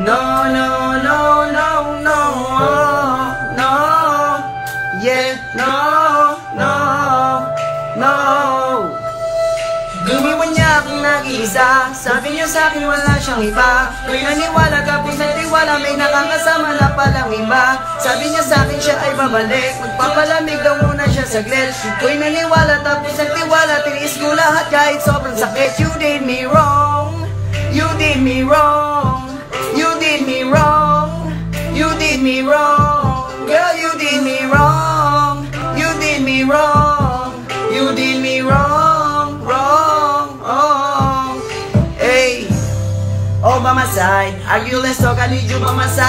No, no, no, no, no, no, no, yeah, no, no, no. Iniwan niya akong nag-iisa. Sabi niya sa akin wala siyang iba. Ko'y naniwala ka kung naniwala May nakakasama na palang iba. Sabi niya sa akin siya ay babalik. Magpapalamig daw muna siya saglit. Ko'y naniwala tapos nagtiwala. Tiniis ko lahat kahit sobrang sakit. You did me wrong. You did me wrong. Did me wrong. Girl you did me wrong. You did me wrong. You did me wrong Wrong Oh Hey Oh by my side. Are you let's talk? I need you by my side